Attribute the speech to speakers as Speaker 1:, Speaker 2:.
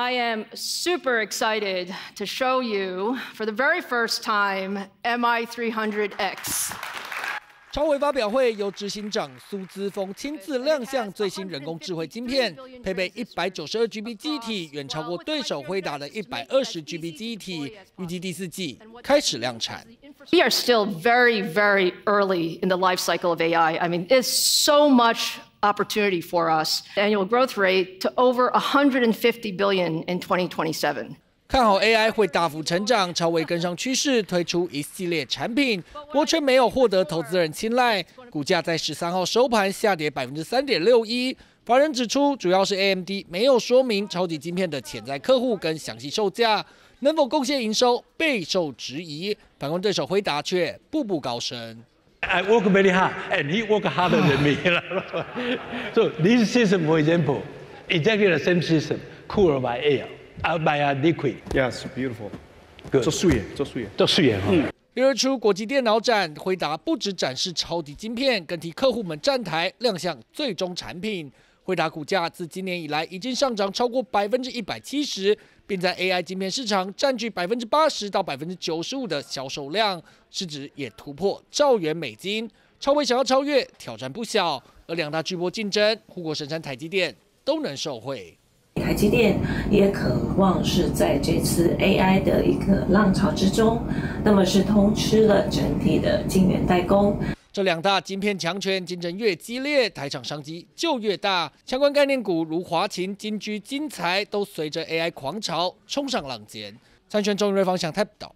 Speaker 1: I am super excited to show you for the very first time MI300X.
Speaker 2: 超维发表会由执行长苏姿峰亲自亮相最新人工智慧晶片，配备一百九十二 GB 记忆体，远超过对手辉达的一百二十 GB 记忆体，预计第四季开始量产。
Speaker 1: We are still very, very early in the life cycle of AI. I mean, it's so much opportunity for us. Annual growth rate to over 150 billion in 2027.
Speaker 2: 看好 AI 会大幅成长，超微跟上趋势，推出一系列产品，不过却没有获得投资人青睐，股价在十三号收盘下跌百分之三点六一。法人指出，主要是 AMD 没有说明超级晶片的潜在客户跟详细售价，能否贡献营收备受质疑。反观对手辉达却步步高升。
Speaker 3: I work very hard, and he work harder than me. so this system, for example, exactly the same system, cooled by air. Out by a liquid.
Speaker 4: Yes, beautiful.
Speaker 3: Good.
Speaker 4: 做素颜，做素颜，
Speaker 3: 做素颜哈。
Speaker 2: 六月初国际电脑展，辉达不止展示超级晶片，更替客户们站台亮相最终产品。惠达股价自今年以来已经上涨超过百分之一百七十，并在 AI 晶片市场占据百分之八十到百分之九十五的销售量，市值也突破兆元美金。超微想要超越，挑战不小。而两大巨波竞争，护国神山台积电都能受惠。
Speaker 5: 台积电也渴望是在这次 AI 的一个浪潮之中，那么是通吃了整体的晶圆代工。
Speaker 2: 这两大晶片强权竞争越激烈，台厂商机就越大。相关概念股如华勤、金居、金财都随着 AI 狂潮冲上浪尖。参选中瑞方向 Tap 到。